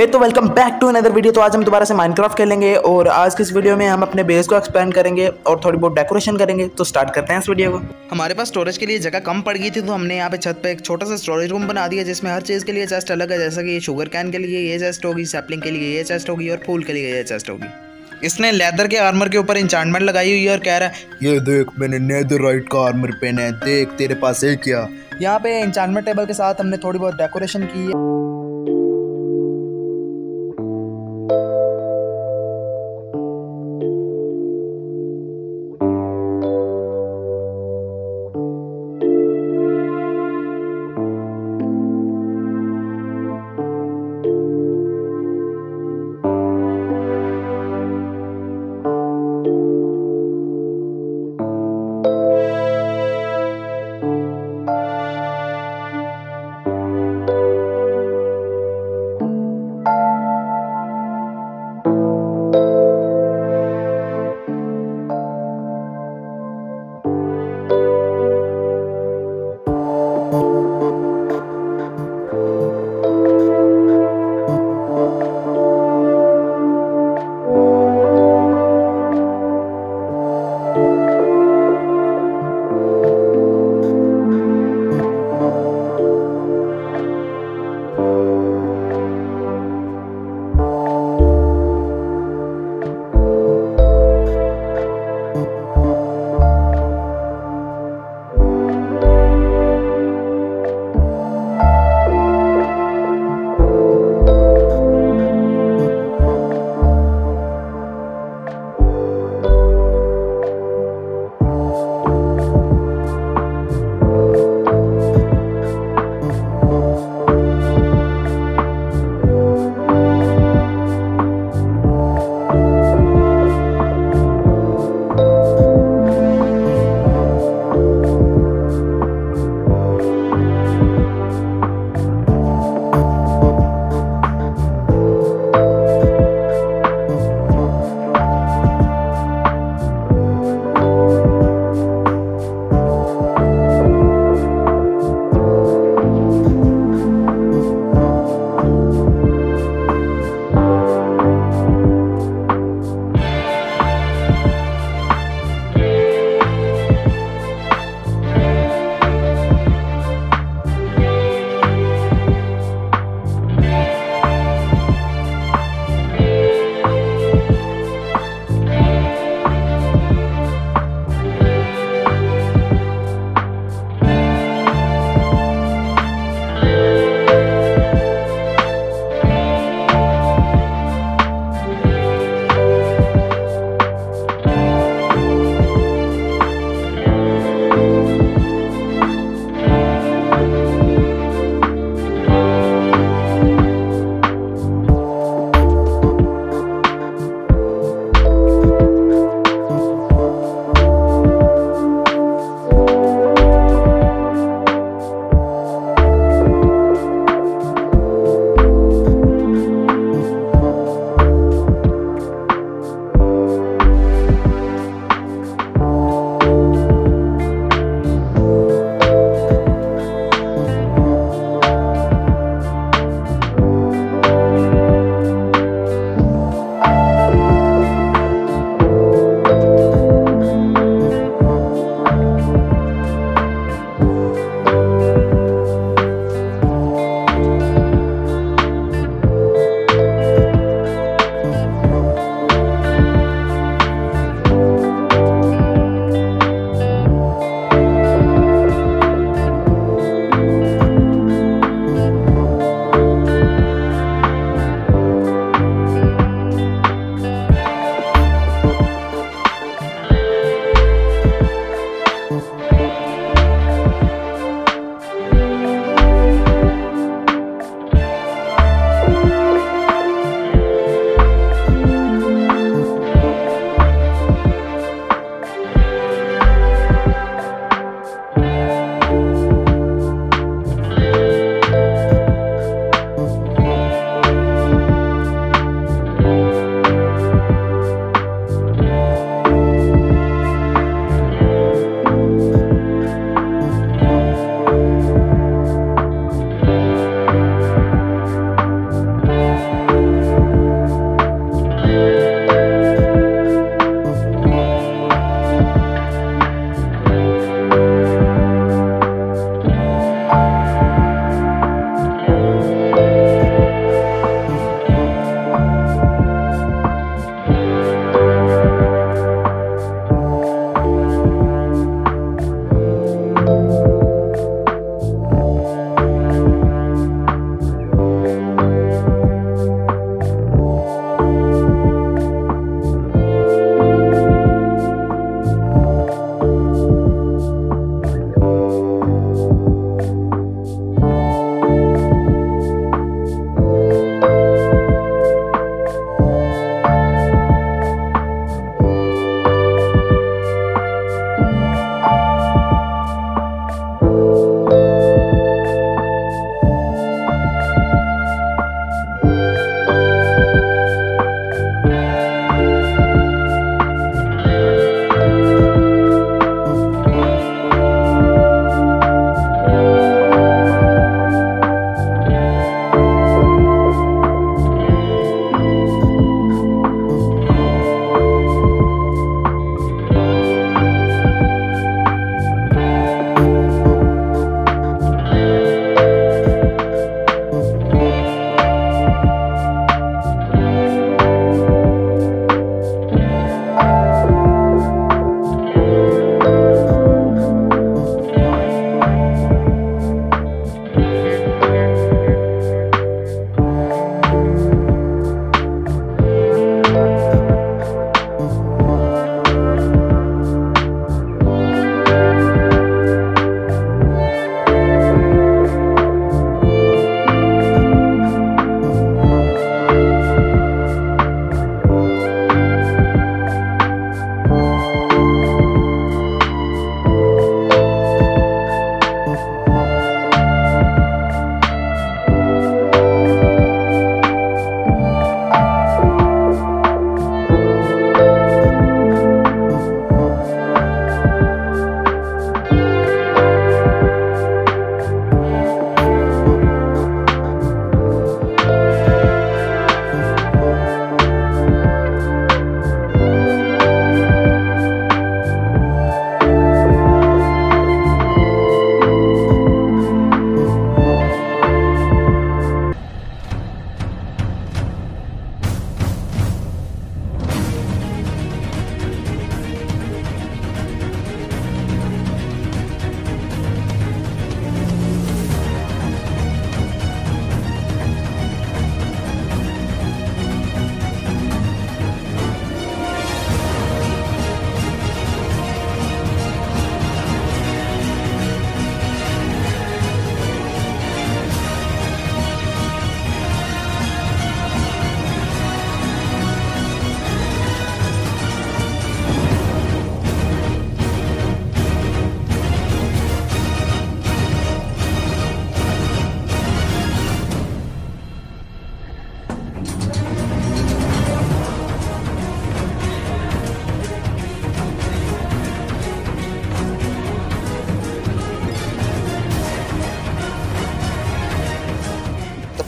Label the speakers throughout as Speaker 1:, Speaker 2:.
Speaker 1: हे तो welcome back to another video तो आज हम दोबारा से माइनक्राफ्ट खेलेंगे और आज की इस वीडियो में हम अपने बेस को एक्सपेंड करेंगे और थोड़ी बहुत डेकोरेशन करेंगे। तो स्टार्ट करते हैं इस वीडियो को। हमारे पास स्टोरेज के लिए जगह कम पड़ गई थी तो हमने यहाँ पे छत पे एक छोटा सा स्टोरेज रूम बना दिया, जिसमें हर चीज़ के लिए चेस्ट अलग है, जैसा कि शुगर कैन के लिए ये चेस्ट होगी सैपलिंग के लिए ये चेस्ट होगी और फूल के लिए ये चेस्ट होगी। इसने लेदर के आर्मर के ऊपर इंचार्टमेंट लगाई हुई है और कह रहा है,
Speaker 2: ये देख, मैंने नेदरराइट का आर्मर पहना है, देख, तेरे पास है क्या?
Speaker 1: यहाँ पे इंचार्टमेंट टेबल के साथ हमने थोड़ी बहुत डेकोरेशन की है।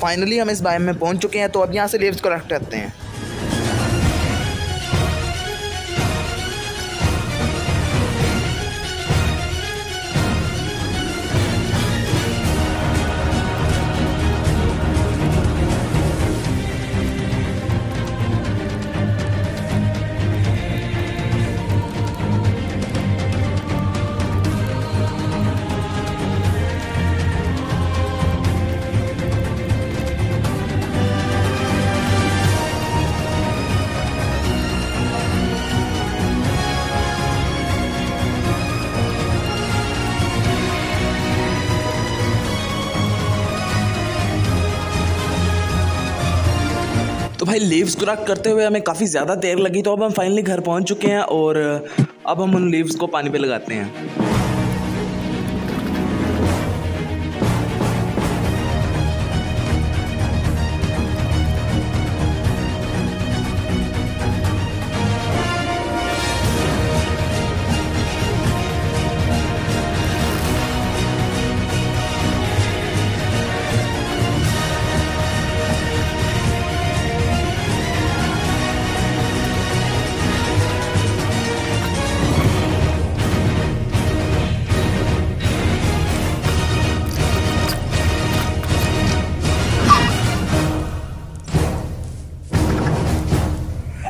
Speaker 1: फाइनली हम इस बाइम में पहुँच चुके हैं तो अब यहाँ से लेव्स कलेक्ट करते हैं। भाई लीव्स क्रैक करते हुए हमें काफ़ी ज़्यादा देर लगी तो अब हम फाइनली घर पहुँच चुके हैं और अब हम उन लीव्स को पानी पे लगाते हैं।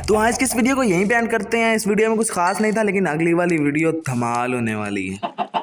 Speaker 1: तो आज की इस वीडियो को यहीं पे एंड करते हैं। इस वीडियो में कुछ खास नहीं था, लेकिन अगली वाली वीडियो धमाल होने वाली है।